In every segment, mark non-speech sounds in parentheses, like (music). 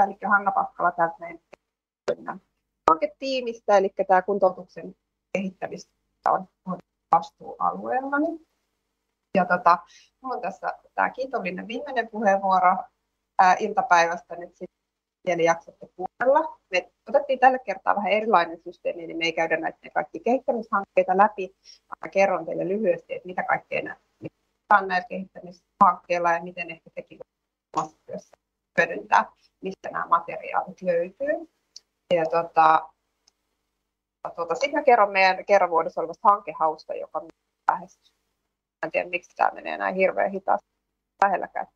eli Hanna Pakkala täältä meidän hanketiimistä, eli tämä kuntoutuksen kehittämistä on, on vastuualueellani. Ja tota, minulla on tässä tämä kiitollinen viimeinen puheenvuoro ää, iltapäivästä nyt sitten jaksatte kuunnella. Me otettiin tällä kertaa vähän erilainen systeemi, niin me ei käydä näitä kaikki kehittämishankkeita läpi, vaan kerron teille lyhyesti, että mitä kaikkea on näillä kehittämishankkeilla ja miten ehkä tekin omassa työssä hyödyntää, mistä nämä materiaalit löytyy. Ja tota, tuota, sitten mä kerron meidän kerran vuodessa olevasta hankehausta, joka lähestyy. En tiedä, miksi tämä menee näin hirveän hitaasti lähelläkään,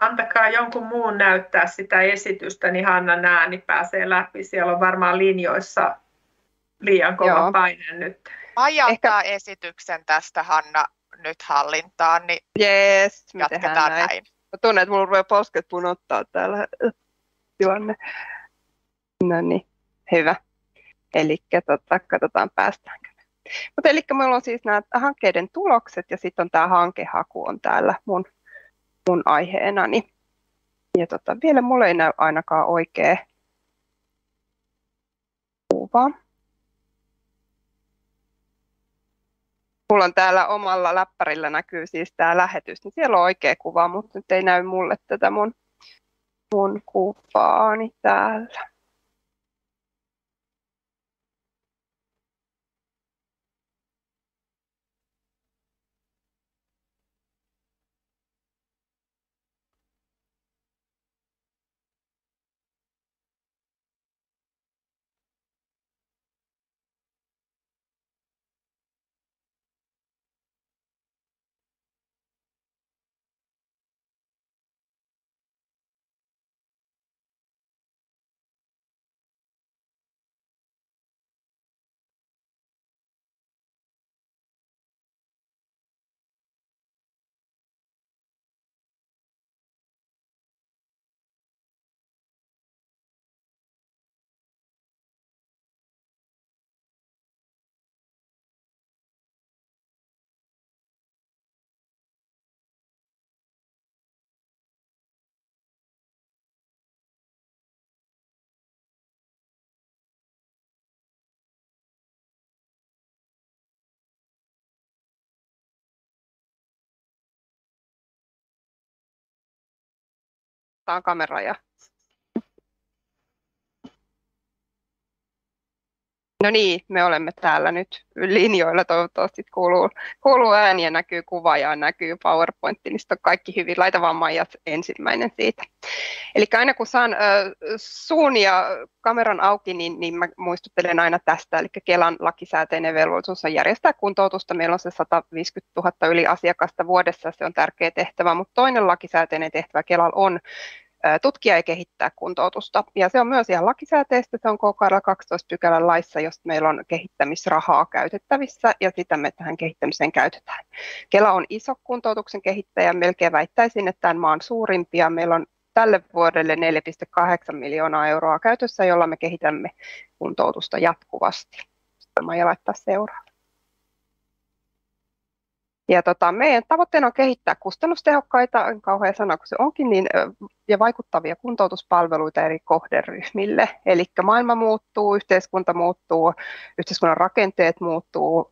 antakaa jonkun muun näyttää sitä esitystä, niin Hannan ääni pääsee läpi. Siellä on varmaan linjoissa liian kova Joo. paine nyt. Ajaltaa Ehkä... esityksen tästä Hanna nyt hallintaan, niin yes, jatketaan näin. näin. Mä tunnen, että mulla rupeaa posket punottaa täällä tilanne. No niin, hyvä. Eli tota, katsotaan päästäänkö. Mutta eli meillä on siis nämä hankkeiden tulokset ja sitten on tämä hankehaku on täällä mun mun aiheenani. Ja tota, vielä mulle ei näy ainakaan oikea kuva. Mulla on täällä omalla läppärillä näkyy siis tämä lähetys, niin siellä on oikea kuva, mutta nyt ei näy mulle tätä mun, mun kuvaani täällä. Katsotaan kamera ja No niin, me olemme täällä nyt linjoilla. Toivottavasti kuuluu, kuuluu ääni ja näkyy kuva ja näkyy PowerPoint, niin on kaikki hyvin. Laita vaan Maija ensimmäinen siitä. Eli aina kun saan äh, suun ja kameran auki, niin, niin mä muistuttelen aina tästä. Eli Kelan lakisääteinen velvollisuus on järjestää kuntoutusta. Meillä on se 150 000 yli asiakasta vuodessa, se on tärkeä tehtävä. Mutta toinen lakisääteinen tehtävä Kelalla on tutkia ja kehittää kuntoutusta. Ja se on myös ihan lakisääteistä, se on KKR 12 pykälän laissa, josta meillä on kehittämisrahaa käytettävissä ja sitä me tähän kehittämiseen käytetään. Kela on iso kuntoutuksen kehittäjä, melkein väittäisin, että tämän maan suurimpia. Meillä on tälle vuodelle 4,8 miljoonaa euroa käytössä, jolla me kehitämme kuntoutusta jatkuvasti. Sitten laittaa seuraava. Ja tota, meidän tavoitteena on kehittää kustannustehokkaita, kauhean sana kuin se onkin, niin, ja vaikuttavia kuntoutuspalveluita eri kohderyhmille. Eli maailma muuttuu, yhteiskunta muuttuu, yhteiskunnan rakenteet muuttuu,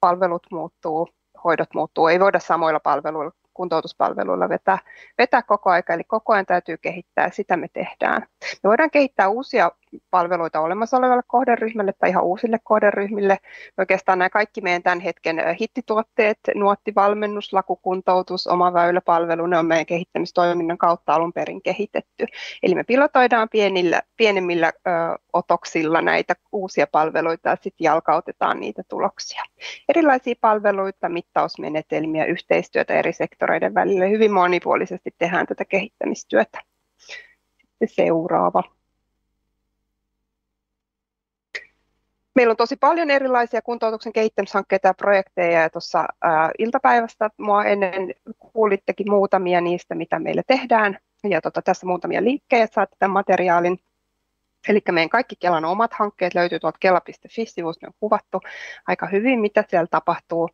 palvelut muuttuu, hoidot muuttuu. Ei voida samoilla palveluilla, kuntoutuspalveluilla vetää, vetää koko aika, eli koko ajan täytyy kehittää, sitä me tehdään. Me voidaan kehittää uusia palveluita olemassa olevalle kohderyhmälle tai ihan uusille kohderyhmille. Oikeastaan nämä kaikki meidän tämän hetken hittituotteet, nuottivalmennus, lakukuntoutus, oma väyläpalvelu, ne on meidän kehittämistoiminnan kautta alun perin kehitetty. Eli me pilotoidaan pienillä, pienemmillä ö, otoksilla näitä uusia palveluita ja sitten jalkautetaan niitä tuloksia. Erilaisia palveluita, mittausmenetelmiä, yhteistyötä eri sektoreiden välillä. Hyvin monipuolisesti tehdään tätä kehittämistyötä. Sitten seuraava. Meillä on tosi paljon erilaisia kuntoutuksen kehittämishankkeita ja projekteja ja tuossa iltapäivästä mua ennen kuulittekin muutamia niistä, mitä meillä tehdään. Ja tota, tässä muutamia liikkejä, saatte tämän materiaalin. Eli meidän kaikki Kelan omat hankkeet löytyy tuolta kela.fi-sivusta, ne on kuvattu aika hyvin, mitä siellä tapahtuu.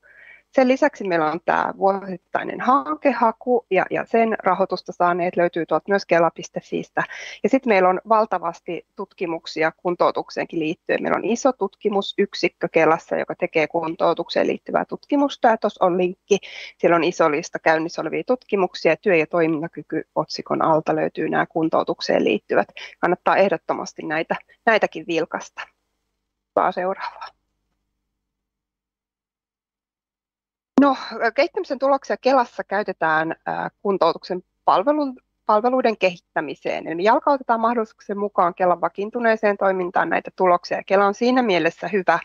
Sen lisäksi meillä on tämä vuosittainen hankehaku ja, ja sen rahoitusta saaneet löytyy tuolta myös kela.fistä. Ja sitten meillä on valtavasti tutkimuksia kuntoutukseenkin liittyen. Meillä on iso tutkimusyksikkö Kelassa, joka tekee kuntoutukseen liittyvää tutkimusta ja tuossa on linkki. Siellä on iso lista käynnissä olevia tutkimuksia. Työ- ja toimintakyky otsikon alta löytyy nämä kuntoutukseen liittyvät. Kannattaa ehdottomasti näitä, näitäkin vilkasta. Vaan seuraavaa. No, kehittämisen tuloksia Kelassa käytetään kuntoutuksen palvelun, palveluiden kehittämiseen. Eli me jalkautetaan mahdollisuuksien mukaan Kelan vakiintuneeseen toimintaan näitä tuloksia. Kela on siinä mielessä hyvä,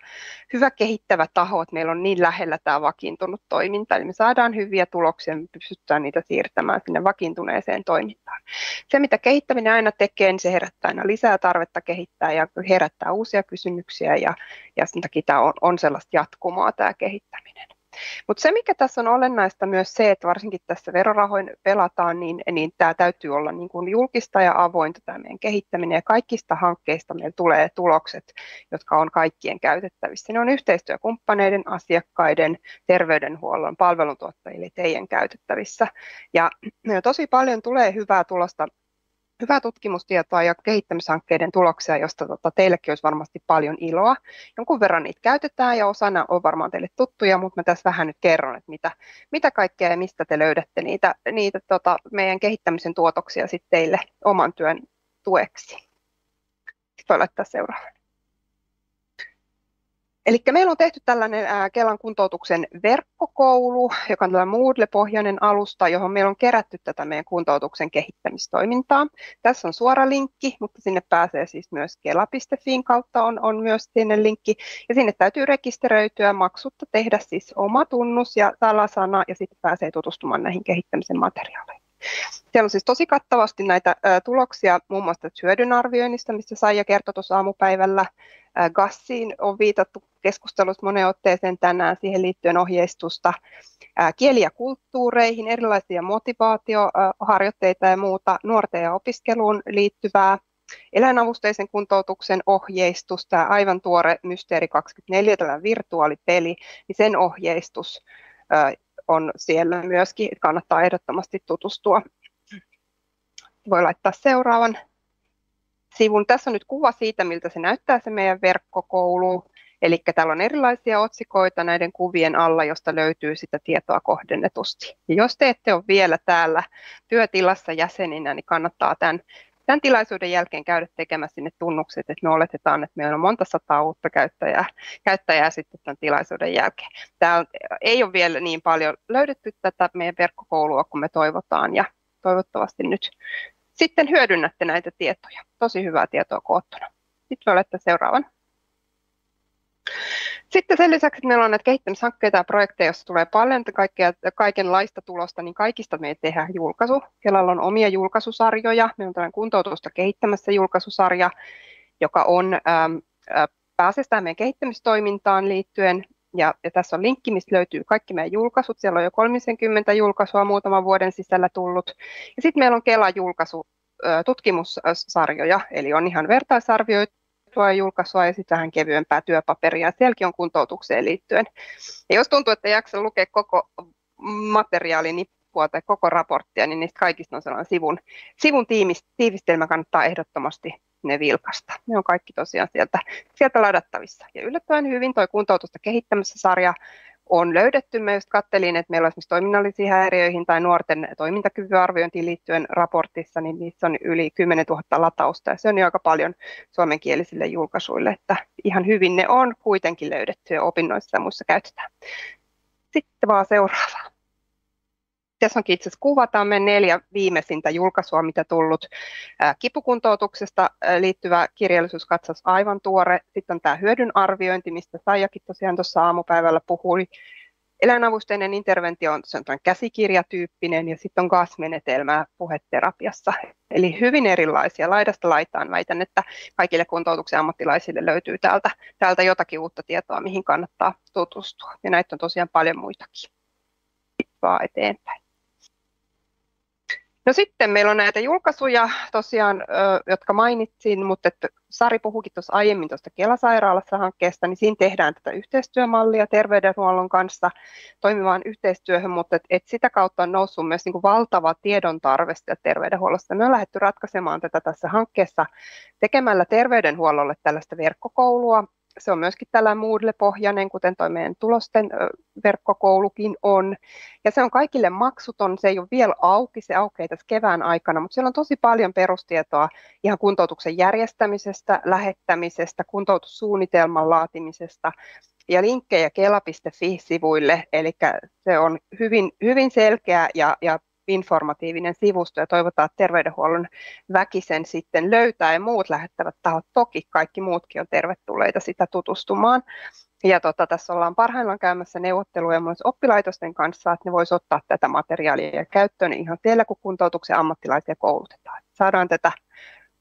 hyvä kehittävä taho, että meillä on niin lähellä tämä vakiintunut toiminta. Eli me saadaan hyviä tuloksia, me pystytään niitä siirtämään sinne vakiintuneeseen toimintaan. Se, mitä kehittäminen aina tekee, niin se herättää aina lisää tarvetta kehittää ja herättää uusia kysymyksiä ja, ja sen takia tämä on, on sellaista jatkumoa tämä kehittäminen. Mutta se, mikä tässä on olennaista myös se, että varsinkin tässä verorahoin pelataan, niin, niin tämä täytyy olla niin kuin julkista ja avointa tämä meidän kehittäminen. Ja kaikista hankkeista meillä tulee tulokset, jotka on kaikkien käytettävissä. Ne on yhteistyökumppaneiden, asiakkaiden, terveydenhuollon, palveluntuottajille, teidän käytettävissä. Ja tosi paljon tulee hyvää tulosta hyvää tutkimustietoa ja kehittämishankkeiden tuloksia, josta tota, teillekin olisi varmasti paljon iloa. Jonkun verran niitä käytetään ja osana on varmaan teille tuttuja, mutta mä tässä vähän nyt kerron, että mitä, mitä kaikkea ja mistä te löydätte niitä, niitä tota, meidän kehittämisen tuotoksia sitten teille oman työn tueksi. Sitten voi laittaa seuraavan. Eli meillä on tehty tällainen Kelan kuntoutuksen verkkokoulu, joka on tällainen Moodle-pohjainen alusta, johon meillä on kerätty tätä meidän kuntoutuksen kehittämistoimintaa. Tässä on suora linkki, mutta sinne pääsee siis myös kela.fiin kautta on, on myös sinne linkki. Ja sinne täytyy rekisteröityä maksutta, tehdä siis oma tunnus ja salasana ja sitten pääsee tutustumaan näihin kehittämisen materiaaleihin. Siellä on siis tosi kattavasti näitä tuloksia, muun muassa hyödynarvioinnista, mistä Saija kertoi tuossa aamupäivällä. Gassiin on viitattu keskustelussa moneen otteeseen tänään siihen liittyen ohjeistusta kieli- ja kulttuureihin, erilaisia motivaatioharjoitteita ja muuta, nuorten ja opiskeluun liittyvää eläinavusteisen kuntoutuksen ohjeistus, tämä aivan tuore Mysteeri 24, tällainen virtuaalipeli, niin sen ohjeistus on siellä myöskin, kannattaa ehdottomasti tutustua. Voi laittaa seuraavan sivun. Tässä on nyt kuva siitä, miltä se näyttää se meidän verkkokoulu. Eli täällä on erilaisia otsikoita näiden kuvien alla, josta löytyy sitä tietoa kohdennetusti. Ja jos te ette ole vielä täällä työtilassa jäseninä, niin kannattaa tämän tämän tilaisuuden jälkeen käydä tekemässä sinne tunnukset, että me oletetaan, että meillä on monta sataa uutta käyttäjää, käyttäjää sitten tämän tilaisuuden jälkeen. Täällä ei ole vielä niin paljon löydetty tätä meidän verkkokoulua kuin me toivotaan ja toivottavasti nyt sitten hyödynnätte näitä tietoja. Tosi hyvää tietoa koottuna. Sitten olette seuraavan. Sitten sen lisäksi, että meillä on näitä kehittämishankkeita ja projekteja, joissa tulee paljon kaikkea, kaikenlaista tulosta, niin kaikista me tehdään julkaisu. Kelalla on omia julkaisusarjoja. Meillä on tällainen kuntoutusta kehittämässä julkaisusarja, joka on ähm, äh, meidän kehittämistoimintaan liittyen. Ja, ja tässä on linkki, mistä löytyy kaikki meidän julkaisut. Siellä on jo 30 julkaisua muutaman vuoden sisällä tullut. Ja sitten meillä on Kela-julkaisu tutkimussarjoja, eli on ihan vertaisarvioita tuo julkaisua ja sitten vähän kevyempää työpaperia. Sielläkin on kuntoutukseen liittyen. Ja jos tuntuu, että jaksa lukea koko materiaalinippua tai koko raporttia, niin niistä kaikista on sellainen sivun, sivun tiivistelmä kannattaa ehdottomasti ne vilkasta. Ne on kaikki tosiaan sieltä, sieltä ladattavissa. Ja yllättävän hyvin tuo kuntoutusta kehittämässä sarja on löydetty. Mä just kattelin, että meillä on esimerkiksi toiminnallisiin häiriöihin tai nuorten toimintakyvyn arviointiin liittyen raportissa, niin niissä on yli 10 000 latausta ja se on jo aika paljon suomenkielisille julkaisuille, että ihan hyvin ne on kuitenkin löydetty ja opinnoissa ja muissa käytetään. Sitten vaan seuraava. Tässä onkin itse asiassa kuvataan me neljä viimeisintä julkaisua, mitä tullut kipukuntoutuksesta liittyvä kirjallisuuskatsaus aivan tuore. Sitten on tämä hyödyn arviointi, mistä Saijakin tosiaan tuossa aamupäivällä puhui. Eläinavusteinen interventio on, se on käsikirjatyyppinen ja sitten on gasmenetelmää puheterapiassa. Eli hyvin erilaisia laidasta laitaan. Väitän, että kaikille kuntoutuksen ammattilaisille löytyy täältä, täältä jotakin uutta tietoa, mihin kannattaa tutustua. Ja näitä on tosiaan paljon muitakin. Vaan eteenpäin. No sitten meillä on näitä julkaisuja tosiaan, jotka mainitsin, mutta että Sari puhuikin tuossa aiemmin tuosta Kelasairaalassa hankkeesta, niin siinä tehdään tätä yhteistyömallia terveydenhuollon kanssa toimivaan yhteistyöhön, mutta et, et sitä kautta on noussut myös niin kuin valtava tiedon tarve terveydenhuollosta. Me on lähdetty ratkaisemaan tätä tässä hankkeessa tekemällä terveydenhuollolle tällaista verkkokoulua, se on myöskin tällä Moodle-pohjainen, kuten tuo meidän tulosten verkkokoulukin on. Ja se on kaikille maksuton, se ei ole vielä auki, se aukeaa tässä kevään aikana, mutta siellä on tosi paljon perustietoa ihan kuntoutuksen järjestämisestä, lähettämisestä, kuntoutussuunnitelman laatimisesta ja linkkejä kela.fi-sivuille, eli se on hyvin, hyvin selkeä ja, ja informatiivinen sivusto ja toivotaan, että terveydenhuollon väkisen sitten löytää ja muut lähettävät tahot, toki kaikki muutkin on tervetulleita sitä tutustumaan. Ja tota, tässä ollaan parhaillaan käymässä neuvotteluja myös oppilaitosten kanssa, että ne voisi ottaa tätä materiaalia käyttöön ihan siellä, kun kuntoutuksen ammattilaisia koulutetaan. Saadaan tätä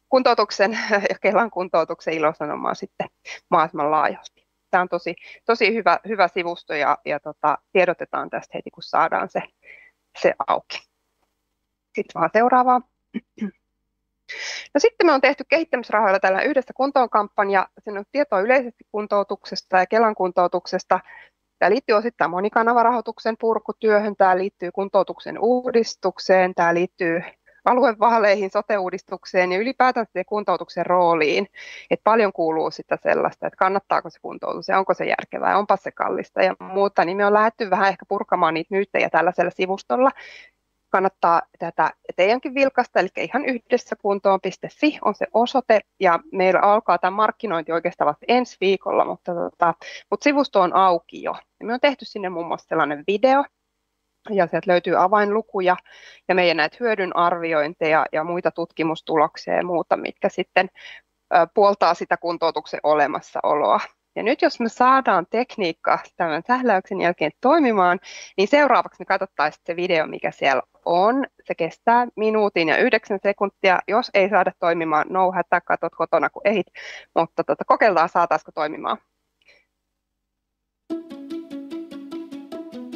kuntoutuksen (laughs) ja Kelan kuntoutuksen ilosanomaa sitten mahdollisimman laajalti. Tämä on tosi, tosi hyvä, hyvä sivusto ja, ja tota, tiedotetaan tästä heti, kun saadaan se, se auki. Sitten vaan seuraavaa. No sitten me on tehty kehittämisrahoilla tällä yhdessä kuntoon kampanja. Siinä on tietoa yleisesti kuntoutuksesta ja Kelan kuntoutuksesta. Tämä liittyy osittain monikanavarahoituksen purkutyöhön, tämä liittyy kuntoutuksen uudistukseen, tämä liittyy aluevaaleihin, sote-uudistukseen ja ylipäätään kuntoutuksen rooliin. Et paljon kuuluu sitä sellaista, että kannattaako se kuntoutus ja onko se järkevää onpa se kallista ja muuta. Niin me on lähdetty vähän ehkä purkamaan niitä myyttejä tällaisella sivustolla, kannattaa tätä teidänkin vilkasta, eli ihan yhdessä kuntoon.fi on se osoite, ja meillä alkaa tämä markkinointi oikeastaan vasta ensi viikolla, mutta, tota, mutta sivusto on auki jo. Ja me on tehty sinne muun muassa sellainen video, ja sieltä löytyy avainlukuja ja meidän näitä hyödynarviointeja ja muita tutkimustuloksia ja muuta, mitkä sitten puoltaa sitä kuntoutuksen olemassaoloa. Ja nyt jos me saadaan tekniikka tämän sähläyksen jälkeen toimimaan, niin seuraavaksi me katsottaisiin se video, mikä siellä on. Se kestää minuutin ja yhdeksän sekuntia. Jos ei saada toimimaan, no hätää, katot kotona kun ei. Mutta tota, kokeillaan, saataisiko toimimaan.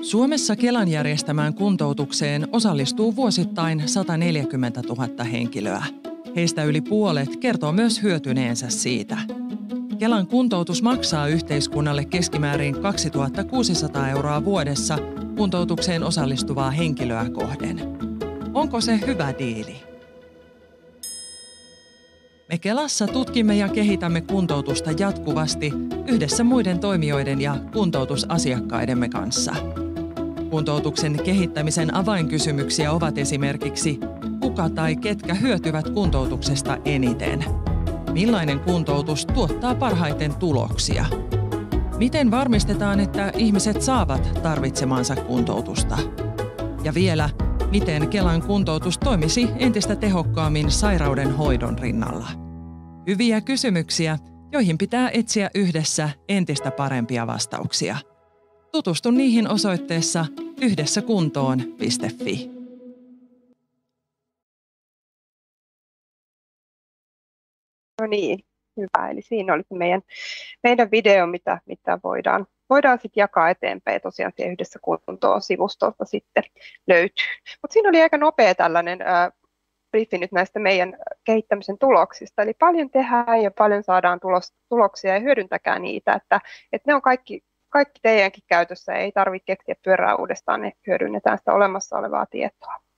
Suomessa Kelan järjestämään kuntoutukseen osallistuu vuosittain 140 000 henkilöä. Heistä yli puolet kertoo myös hyötyneensä siitä. Kelan kuntoutus maksaa yhteiskunnalle keskimäärin 2600 euroa vuodessa kuntoutukseen osallistuvaa henkilöä kohden. Onko se hyvä diili? Me Kelassa tutkimme ja kehitämme kuntoutusta jatkuvasti yhdessä muiden toimijoiden ja kuntoutusasiakkaidemme kanssa. Kuntoutuksen kehittämisen avainkysymyksiä ovat esimerkiksi kuka tai ketkä hyötyvät kuntoutuksesta eniten – Millainen kuntoutus tuottaa parhaiten tuloksia? Miten varmistetaan, että ihmiset saavat tarvitsemansa kuntoutusta? Ja vielä, miten Kelan kuntoutus toimisi entistä tehokkaammin sairauden hoidon rinnalla? Hyviä kysymyksiä, joihin pitää etsiä yhdessä entistä parempia vastauksia. Tutustu niihin osoitteessa yhdessäkuntoon.fi. No niin, hyvä. Eli siinä oli se meidän, meidän video, mitä, mitä voidaan, voidaan sitten jakaa eteenpäin ja tosiaan siihen yhdessä kuntoon sivustolta sitten löytyy. Mutta siinä oli aika nopea tällainen äh, briefi nyt näistä meidän kehittämisen tuloksista. Eli paljon tehdään ja paljon saadaan tulos, tuloksia ja hyödyntäkää niitä, että, että ne on kaikki, kaikki teidänkin käytössä, ei tarvitse keksiä pyörää uudestaan, ne hyödynnetään sitä olemassa olevaa tietoa.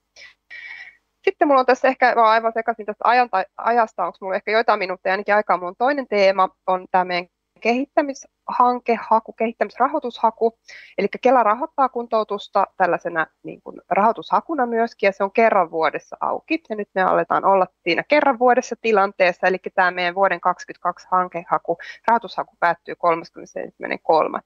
Sitten mulla on tässä ehkä, mä aivan sekaisin tästä ajan, ajasta, onko mulla ehkä joitain minuutteja ainakin aikaa, mulla on toinen teema, on tämä meidän kehittämishankehaku, kehittämisrahoitushaku. Eli Kela rahoittaa kuntoutusta tällaisena niin kuin rahoitushakuna myöskin, ja se on kerran vuodessa auki. Ja nyt me aletaan olla siinä kerran vuodessa tilanteessa, eli tämä meidän vuoden 2022 hankehaku, rahoitushaku päättyy 31.3.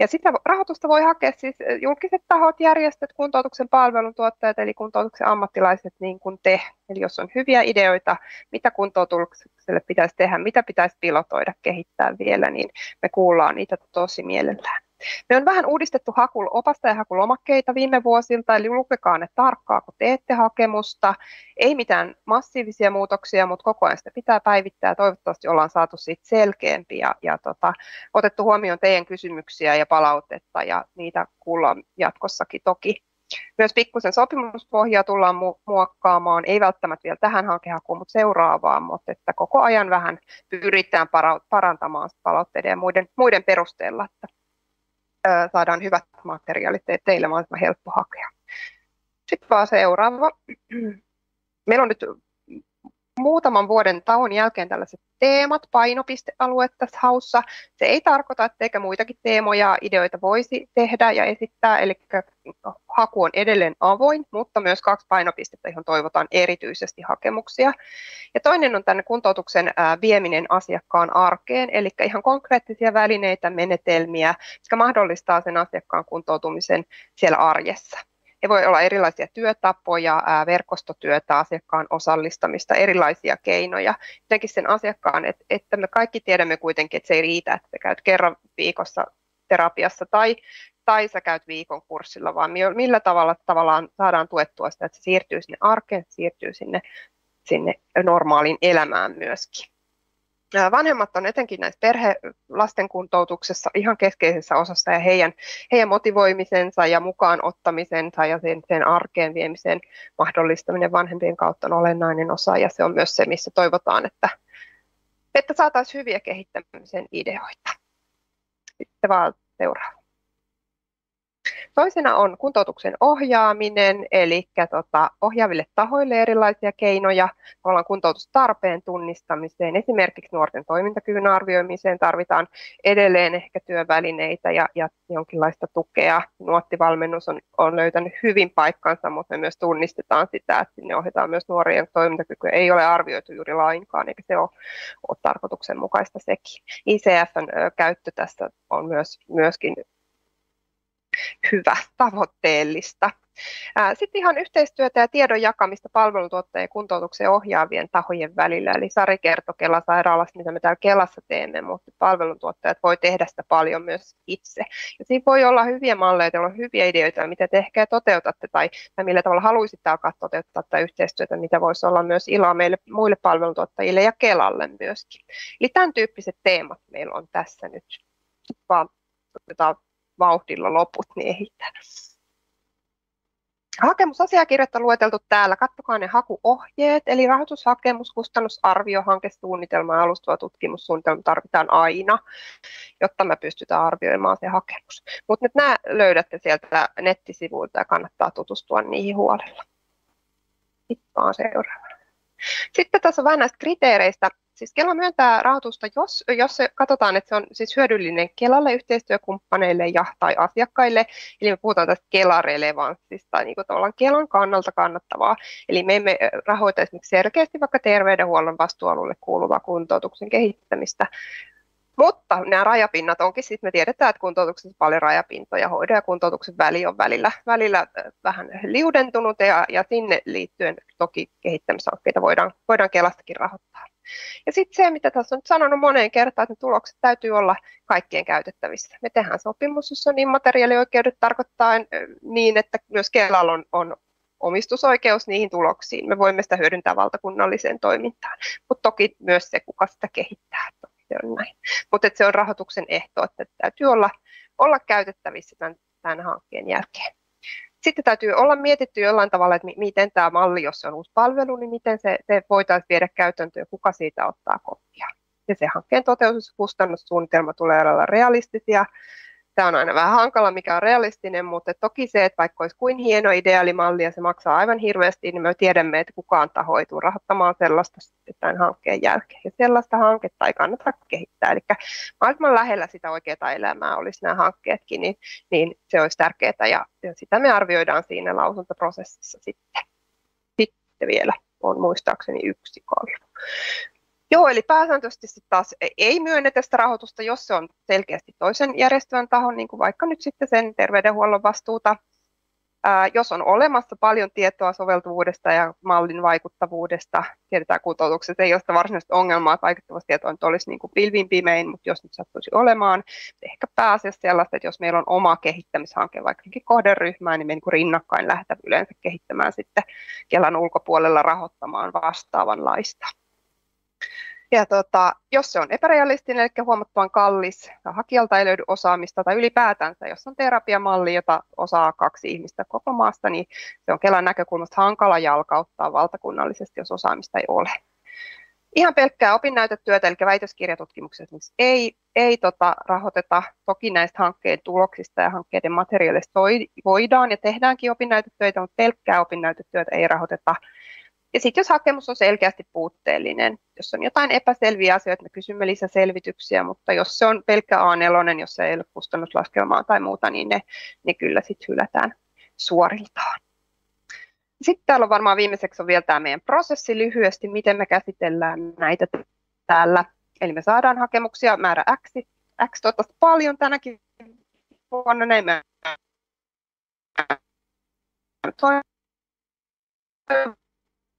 Ja sitä rahoitusta voi hakea siis julkiset tahot, järjestöt, kuntoutuksen palveluntuottajat, eli kuntoutuksen ammattilaiset niin kuin te. Eli jos on hyviä ideoita, mitä kuntoutukselle pitäisi tehdä, mitä pitäisi pilotoida, kehittää vielä, niin me kuullaan niitä tosi mielellään. Me on vähän uudistettu haku, opasta ja hakulomakkeita viime vuosilta, eli lukekaa ne tarkkaan, kun teette hakemusta. Ei mitään massiivisia muutoksia, mutta koko ajan sitä pitää päivittää. Toivottavasti ollaan saatu siitä selkeämpi ja, ja tota, otettu huomioon teidän kysymyksiä ja palautetta, ja niitä kuullaan jatkossakin toki. Myös pikkusen sopimuspohjaa tullaan mu- muokkaamaan, ei välttämättä vielä tähän hankehakuun, mutta seuraavaan, mutta että koko ajan vähän pyritään para- parantamaan palautteiden ja muiden, muiden perusteella, että saadaan hyvät materiaalit teille mahdollisimman helppo hakea. Sitten vaan seuraava. Meillä on nyt muutaman vuoden tauon jälkeen tällaiset teemat, painopistealueet tässä haussa. Se ei tarkoita, etteikö muitakin teemoja, ideoita voisi tehdä ja esittää, eli haku on edelleen avoin, mutta myös kaksi painopistettä, johon toivotaan erityisesti hakemuksia. Ja toinen on tänne kuntoutuksen vieminen asiakkaan arkeen, eli ihan konkreettisia välineitä, menetelmiä, jotka mahdollistaa sen asiakkaan kuntoutumisen siellä arjessa. Voi olla erilaisia työtapoja, verkostotyötä, asiakkaan osallistamista, erilaisia keinoja. Jotenkin sen asiakkaan, että, että me kaikki tiedämme kuitenkin, että se ei riitä, että sä käyt kerran viikossa terapiassa tai, tai sä käyt viikon kurssilla, vaan millä tavalla tavallaan saadaan tuettua sitä, että se siirtyy sinne arkeen, siirtyy sinne, sinne normaaliin elämään myöskin. Vanhemmat on etenkin näissä perhelasten kuntoutuksessa ihan keskeisessä osassa ja heidän, heidän motivoimisensa ja mukaan ottamisensa ja sen, sen arkeen viemisen mahdollistaminen vanhempien kautta on olennainen osa ja se on myös se, missä toivotaan, että, että saataisiin hyviä kehittämisen ideoita. Sitten vaan seuraava. Toisena on kuntoutuksen ohjaaminen, eli tota, ohjaaville tahoille erilaisia keinoja, ollaan kuntoutustarpeen tunnistamiseen, esimerkiksi nuorten toimintakyvyn arvioimiseen tarvitaan edelleen ehkä työvälineitä ja, ja jonkinlaista tukea. Nuottivalmennus on, on löytänyt hyvin paikkansa, mutta me myös tunnistetaan sitä, että sinne ohjataan myös nuorien toimintakykyä. Ei ole arvioitu juuri lainkaan, eikä se ole, ole tarkoituksenmukaista sekin. ICFn käyttö tässä on myös, myöskin hyvä, tavoitteellista. Sitten ihan yhteistyötä ja tiedon jakamista palveluntuottajien ja kuntoutuksen ohjaavien tahojen välillä. Eli Sari kertoi Kelan sairaalassa, mitä me täällä Kelassa teemme, mutta palveluntuottajat voi tehdä sitä paljon myös itse. Ja siinä voi olla hyviä malleja, teillä on hyviä ideoita, mitä te ehkä toteutatte tai, tai millä tavalla haluaisitte alkaa toteuttaa tätä yhteistyötä, mitä voisi olla myös iloa meille muille palveluntuottajille ja Kelalle myöskin. Eli tämän tyyppiset teemat meillä on tässä nyt. Vaan otetaan vauhdilla loput miehittää. Hakemusasiakirjat on lueteltu täällä. Katsokaa ne hakuohjeet, eli rahoitushakemus, kustannusarvio, hankesuunnitelma ja alustava tutkimussuunnitelma tarvitaan aina, jotta me pystytään arvioimaan se hakemus. Mutta nyt nämä löydätte sieltä nettisivuilta ja kannattaa tutustua niihin huolella. Sitten vaan seuraava. Sitten tässä on vähän näistä kriteereistä. Siis Kela myöntää rahoitusta, jos, jos se katsotaan, että se on siis hyödyllinen Kelalle, yhteistyökumppaneille ja tai asiakkaille. Eli me puhutaan tästä Kela-relevanssista, niin kuin tavallaan Kelan kannalta kannattavaa. Eli me emme rahoita esimerkiksi selkeästi vaikka terveydenhuollon vastuualueelle kuuluvaa kuntoutuksen kehittämistä, mutta nämä rajapinnat onkin, sitten me tiedetään, että kuntoutuksessa on paljon rajapintoja, hoidon ja kuntoutuksen väli on välillä, välillä vähän liudentunut ja, ja sinne liittyen toki kehittämishankkeita voidaan, voidaan Kelastakin rahoittaa. Ja sitten se, mitä tässä on sanonut moneen kertaan, että ne tulokset täytyy olla kaikkien käytettävissä. Me tehdään sopimus, jossa on immateriaalioikeudet tarkoittaa niin, että myös Kelalla on, on omistusoikeus niihin tuloksiin. Me voimme sitä hyödyntää valtakunnalliseen toimintaan, mutta toki myös se, kuka sitä kehittää. Se on näin. Mutta se on rahoituksen ehto, että täytyy olla, olla käytettävissä tämän, tämän hankkeen jälkeen. Sitten täytyy olla mietitty jollain tavalla, että miten tämä malli, jos se on uusi palvelu, niin miten se, se voitaisiin viedä käytäntöön, kuka siitä ottaa koppia. Ja se hankkeen toteutuskustannussuunnitelma tulee olla realistisia, Tämä on aina vähän hankala, mikä on realistinen, mutta toki se, että vaikka olisi kuin hieno ideaalimalli ja se maksaa aivan hirveästi, niin me tiedämme, että kukaan taho ei tule rahoittamaan sellaista tämän hankkeen jälkeen. Ja sellaista hanketta ei kannata kehittää. Eli mahdollisimman lähellä sitä oikeaa elämää olisi nämä hankkeetkin, niin, niin se olisi tärkeää ja, ja sitä me arvioidaan siinä lausuntoprosessissa sitten. Sitten vielä on muistaakseni yksi kalvo. Joo, eli pääsääntöisesti sitten taas ei myönnetä sitä rahoitusta, jos se on selkeästi toisen järjestävän tahon, niin kuin vaikka nyt sitten sen terveydenhuollon vastuuta. Ää, jos on olemassa paljon tietoa soveltuvuudesta ja mallin vaikuttavuudesta, tiedetään kuntoutuksessa ei ole sitä varsinaista ongelmaa, että vaikuttavasta tietoa nyt olisi niin kuin pilvin pimein, mutta jos nyt sattuisi olemaan, ehkä pääasiassa sellaista, että jos meillä on oma kehittämishanke vaikkakin kohderyhmää, niin me niin kuin rinnakkain lähdetään yleensä kehittämään sitten Kelan ulkopuolella rahoittamaan vastaavanlaista. Ja tota, jos se on epärealistinen, eli huomattavan kallis, tai hakijalta ei löydy osaamista, tai ylipäätänsä, jos on terapiamalli, jota osaa kaksi ihmistä koko maasta, niin se on Kelan näkökulmasta hankala jalkauttaa valtakunnallisesti, jos osaamista ei ole. Ihan pelkkää opinnäytetyötä, eli missä ei, ei tota, rahoiteta. Toki näistä hankkeen tuloksista ja hankkeiden materiaalista voidaan ja tehdäänkin opinnäytetöitä, mutta pelkkää opinnäytetyötä ei rahoiteta ja sitten jos hakemus on selkeästi puutteellinen, jos on jotain epäselviä asioita, me kysymme lisäselvityksiä, mutta jos se on pelkkä A4, jos se ei ole kustannuslaskelmaa tai muuta, niin ne, ne kyllä sitten hylätään suoriltaan. Sitten täällä on varmaan viimeiseksi on vielä tämä meidän prosessi lyhyesti, miten me käsitellään näitä täällä. Eli me saadaan hakemuksia määrä X, X toivottavasti paljon tänäkin vuonna, näin me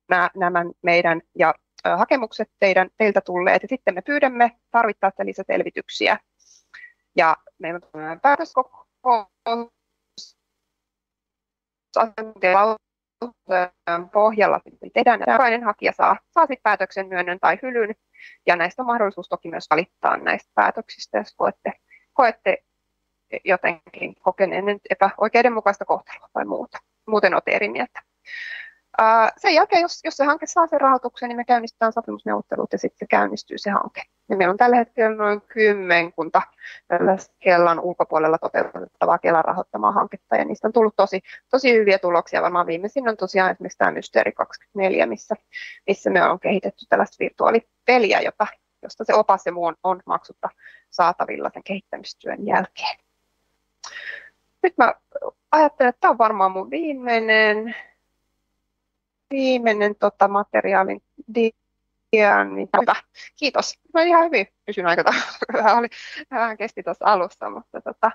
nämä, nämä meidän ja hakemukset teidän, teiltä tulleet ja sitten me pyydämme tarvittaessa lisäselvityksiä. Ja meillä on päätöskokous pohjalla tehdään. Jokainen hakija saa, saa sitten päätöksen myönnön tai hylyn. Ja näistä on mahdollisuus toki myös valittaa näistä päätöksistä, jos koette, koette jotenkin kokeneen epäoikeudenmukaista kohtelua tai muuta. Muuten olette eri mieltä. Sen jälkeen, jos, jos se hanke saa sen rahoituksen, niin me käynnistetään sopimusneuvottelut ja sitten käynnistyy se hanke. Ja meillä on tällä hetkellä noin kymmenkunta Kelan ulkopuolella toteutettavaa Kelan rahoittamaa hanketta, ja niistä on tullut tosi, tosi hyviä tuloksia. Varmaan viimeisin on tosiaan esimerkiksi tämä Mysteeri 24, missä, missä me on kehitetty tällaista virtuaalipeliä, jota, josta se opas ja muu on, on maksutta saatavilla sen kehittämistyön jälkeen. Nyt mä ajattelen, että tämä on varmaan mun viimeinen viimeinen tota, materiaalin dia, niin kiitos. Mä ihan hyvin pysyn aika (laughs) vähän, oli, vähän kesti tuossa alussa, mutta tota,